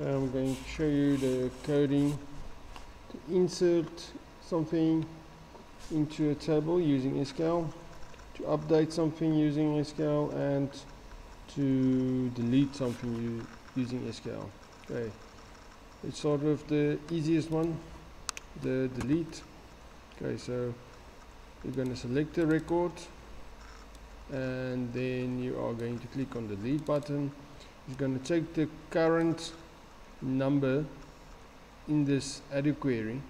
Um, I'm going to show you the coding to insert something into a table using SQL, to update something using SQL, and to delete something using SQL. Okay, let's start with the easiest one, the delete. Okay, so you're going to select the record and then you are going to click on the delete button. It's going to take the current number in this ADOQuery.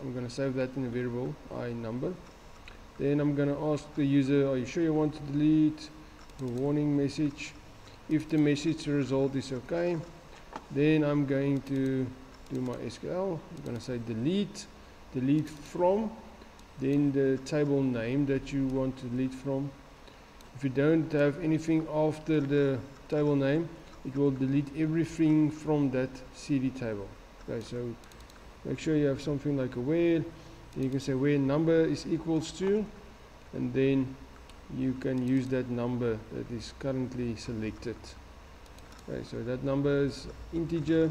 I'm going to save that in a variable i number. Then I'm going to ask the user, are you sure you want to delete? A warning message. If the message result is okay, then I'm going to do my SQL. I'm going to say delete, delete from, then the table name that you want to delete from. If you don't have anything after the table name, it will delete everything from that CD table. Okay, so make sure you have something like a where. You can say where number is equals to, and then you can use that number that is currently selected. Okay, so that number is integer,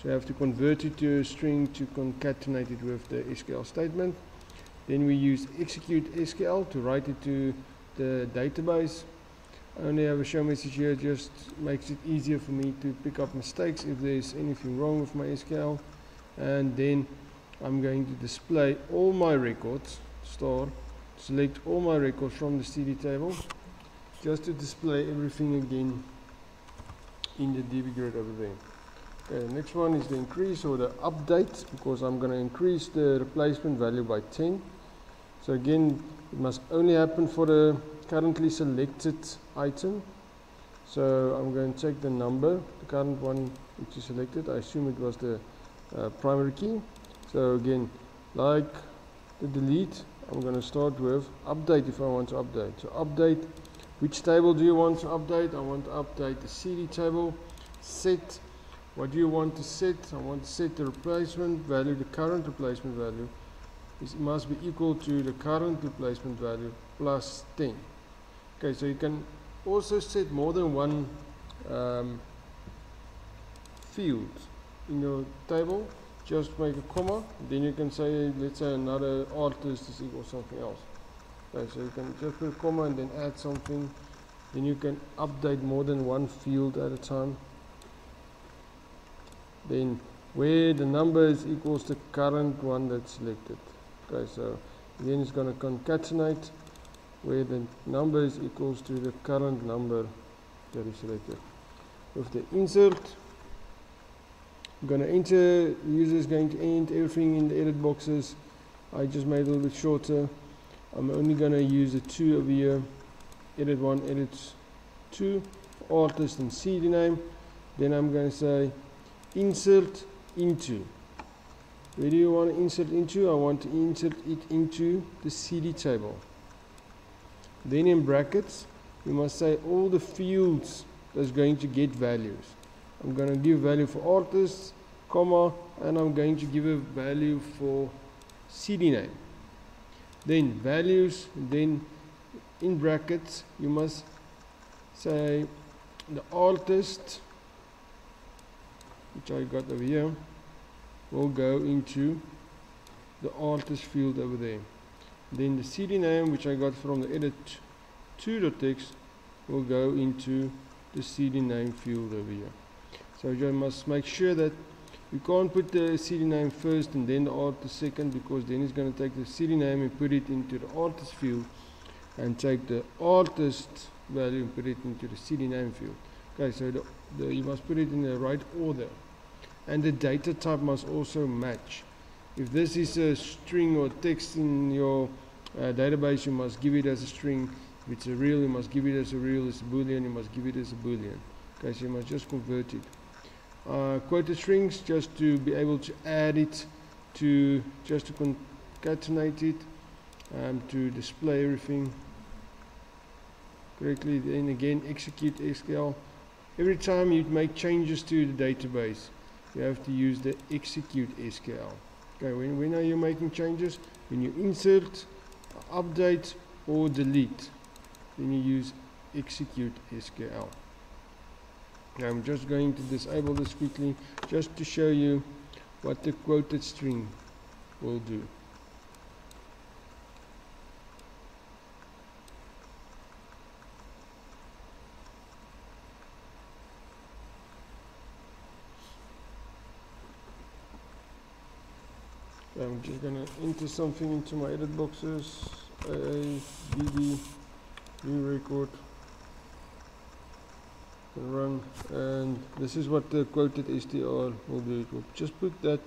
so you have to convert it to a string to concatenate it with the SQL statement. Then we use execute SQL to write it to the database only have a show message here just makes it easier for me to pick up mistakes if there's anything wrong with my SQL and then I'm going to display all my records star select all my records from the CD table just to display everything again in the DB grid over there. Okay the next one is the increase or the update because I'm going to increase the replacement value by 10 so again it must only happen for the currently selected item. So I'm going to take the number, the current one which is selected. I assume it was the uh, primary key. So again, like the delete, I'm going to start with update if I want to update. So update, which table do you want to update? I want to update the CD table. Set, what do you want to set? I want to set the replacement value, the current replacement value. It must be equal to the current replacement value plus 10. Okay, so you can also set more than one um, field in your table. Just make a comma, then you can say, let's say another artist is equal to something else. Okay, so you can just put a comma and then add something. Then you can update more than one field at a time. Then where the number is equals the current one that's selected. Okay, so then it's going to concatenate where the number is equals to the current number that is selected. With the insert, I'm going to enter, the user is going to enter everything in the edit boxes. I just made a little bit shorter. I'm only going to use the two over here, edit one, edit two, artist and CD name. Then I'm going to say insert into. Where do you want to insert into? I want to insert it into the CD table. Then in brackets, you must say all the fields that's going to get values. I'm going to give value for artists, comma, and I'm going to give a value for CD name. Then values, then in brackets, you must say the artist, which I got over here, will go into the artist field over there. Then the CD name, which I got from the edit 2.txt, will go into the CD name field over here. So you must make sure that you can't put the CD name first and then the artist second because then it's going to take the CD name and put it into the artist field and take the artist value and put it into the CD name field. Okay, so the, the, you must put it in the right order. And the data type must also match. If this is a string or text in your database, you must give it as a string. If it's a real, you must give it as a real. It's a boolean, you must give it as a boolean. Okay, so you must just convert it. Uh, quoted strings, just to be able to add it to, just to concatenate it, um, to display everything correctly. Then again, execute SQL. Every time you make changes to the database, you have to use the execute SQL. Okay, when, when are you making changes? When you insert, update, or delete, then you use execute SQL. Now I'm just going to disable this quickly just to show you what the quoted string will do. I'm just gonna enter something into my edit boxes. BD, new record, and run. And this is what the quoted str will do. It will just put that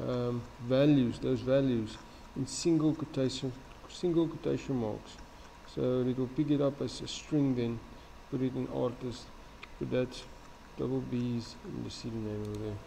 um, values, those values, in single quotation, single quotation marks. So it will pick it up as a string, then put it in artist, put that double B's in the CD name over there.